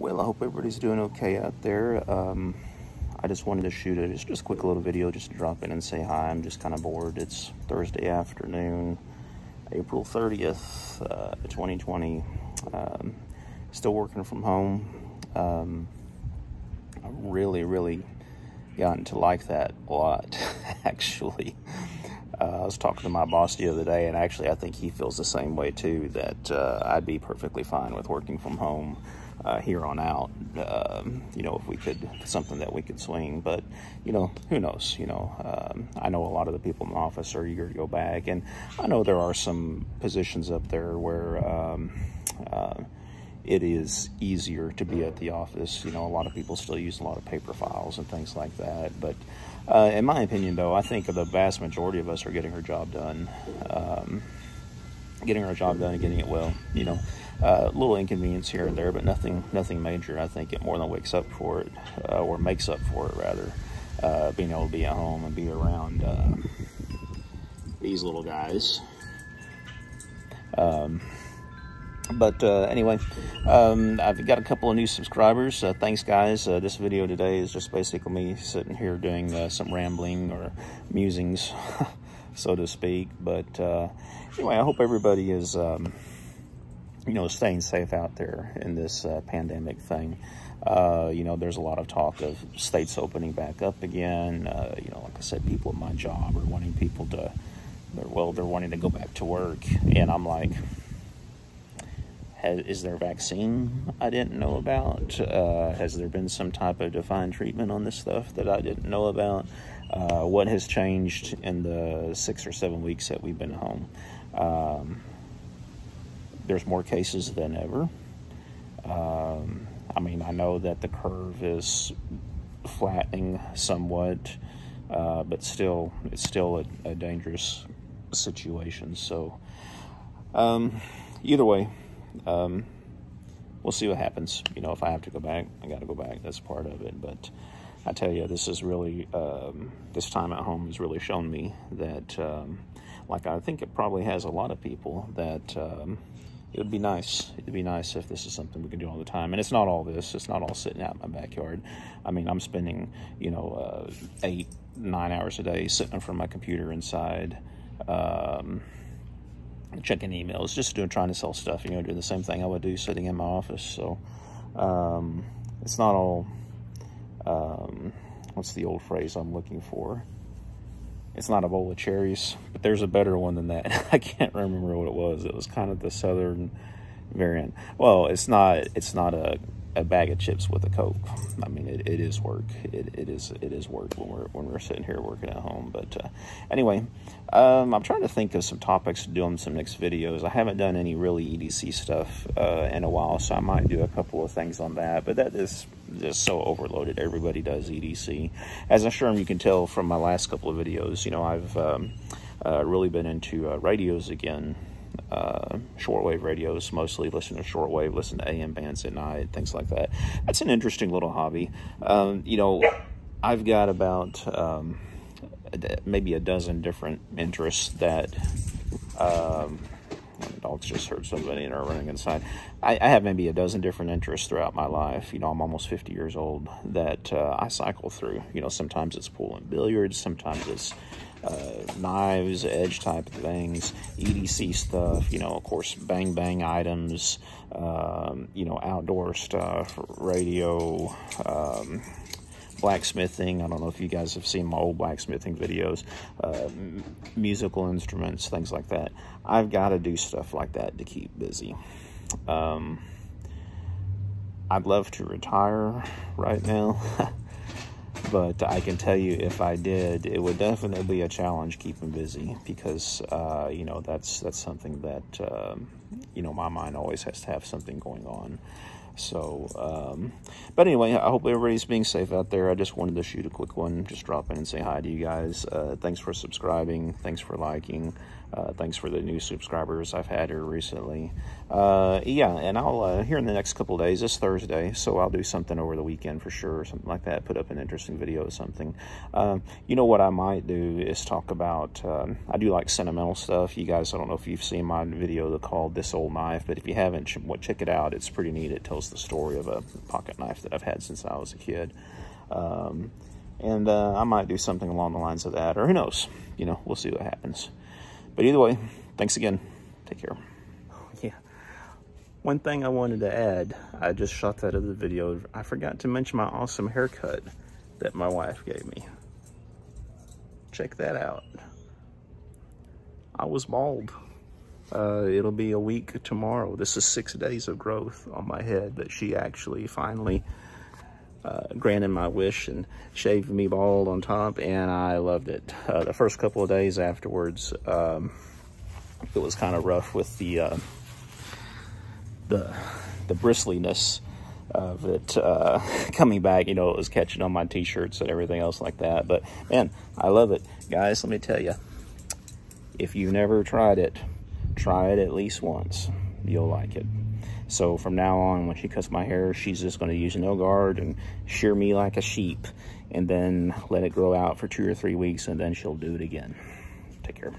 Well, I hope everybody's doing okay out there. Um, I just wanted to shoot a just, just quick little video just to drop in and say hi. I'm just kind of bored. It's Thursday afternoon, April 30th, uh, 2020. Um, still working from home. Um, I really, really gotten to like that a lot, actually. Uh, I was talking to my boss the other day, and actually, I think he feels the same way too. That uh, I'd be perfectly fine with working from home uh, here on out. Um, you know, if we could something that we could swing, but you know, who knows? You know, um, I know a lot of the people in the office are eager to go back, and I know there are some positions up there where. Um, uh, it is easier to be at the office. You know, a lot of people still use a lot of paper files and things like that. But uh, in my opinion, though, I think the vast majority of us are getting our job done. Um, getting our job done and getting it well. You know, a uh, little inconvenience here and there, but nothing, nothing major. I think it more than wakes up for it, uh, or makes up for it rather. Uh, being able to be at home and be around uh, these little guys. Um, but uh, anyway, um, I've got a couple of new subscribers. Uh, thanks, guys. Uh, this video today is just basically me sitting here doing uh, some rambling or musings, so to speak. But uh, anyway, I hope everybody is, um, you know, staying safe out there in this uh, pandemic thing. you know, there's a lot of talk of states opening back up again. you know, like I said, people at my job are wanting people to, well, they're wanting to go back to work. And I'm like, has, is there a vaccine I didn't know about? Uh, has there been some type of defined treatment on this stuff that I didn't know about? Uh, what has changed in the six or seven weeks that we've been home? Um, there's more cases than ever. Um, I mean, I know that the curve is flattening somewhat, uh, but still, it's still a, a dangerous situation. So, um, either way, um, we'll see what happens. You know, if I have to go back, I got to go back. That's part of it. But I tell you, this is really, um, this time at home has really shown me that, um, like I think it probably has a lot of people, that um, it would be nice. It'd be nice if this is something we can do all the time. And it's not all this. It's not all sitting out in my backyard. I mean, I'm spending, you know, uh, eight, nine hours a day sitting in front of my computer inside. Checking emails, just doing trying to sell stuff. You know, doing the same thing I would do sitting in my office. So um, it's not all. Um, what's the old phrase I'm looking for? It's not a bowl of cherries, but there's a better one than that. I can't remember what it was. It was kind of the southern variant. Well, it's not. It's not a a bag of chips with a coke. I mean, it, it is work. It, it is it is work when we're when we're sitting here working at home. But uh, anyway, um, I'm trying to think of some topics to do on some next videos. I haven't done any really EDC stuff uh, in a while, so I might do a couple of things on that. But that is just so overloaded. Everybody does EDC, as I'm sure you can tell from my last couple of videos. You know, I've um, uh, really been into uh, radios again uh, shortwave radios, mostly listen to shortwave, listen to AM bands at night, things like that. That's an interesting little hobby. Um, you know, I've got about um, maybe a dozen different interests that. Um, dogs just heard somebody and are running inside. I, I, have maybe a dozen different interests throughout my life. You know, I'm almost 50 years old that uh, I cycle through. You know, sometimes it's pool and billiards, sometimes it's uh, knives, edge type things, EDC stuff, you know, of course, bang bang items, um, you know, outdoor stuff, radio, um, blacksmithing. I don't know if you guys have seen my old blacksmithing videos, uh, musical instruments, things like that. I've got to do stuff like that to keep busy. Um, I'd love to retire right now. but I can tell you if I did, it would definitely be a challenge keeping busy because uh, you know that's that's something that um, you know my mind always has to have something going on. So, um, but anyway, I hope everybody's being safe out there. I just wanted to shoot a quick one, just drop in and say hi to you guys. Uh, thanks for subscribing. Thanks for liking. Uh, thanks for the new subscribers I've had here recently. Uh, yeah, and I'll, uh, here in the next couple days, it's Thursday, so I'll do something over the weekend for sure, something like that, put up an interesting video or something. Um, you know what I might do is talk about, um, I do like sentimental stuff. You guys, I don't know if you've seen my video called this old knife, but if you haven't, check it out. It's pretty neat. It tells the story of a pocket knife that I've had since I was a kid. Um, and uh, I might do something along the lines of that, or who knows? You know, we'll see what happens. But either way, thanks again. Take care. Yeah. One thing I wanted to add, I just shot that other video. I forgot to mention my awesome haircut that my wife gave me. Check that out. I was bald. Uh, it'll be a week tomorrow. This is six days of growth on my head that she actually finally uh, granted my wish and shaved me bald on top, and I loved it. Uh, the first couple of days afterwards, um, it was kind of rough with the uh, the the bristliness of it uh, coming back. You know, it was catching on my t-shirts and everything else like that. But man, I love it, guys. Let me tell you, if you've never tried it, try it at least once. You'll like it. So from now on, when she cuts my hair, she's just going to use no guard and shear me like a sheep and then let it grow out for two or three weeks and then she'll do it again. Take care.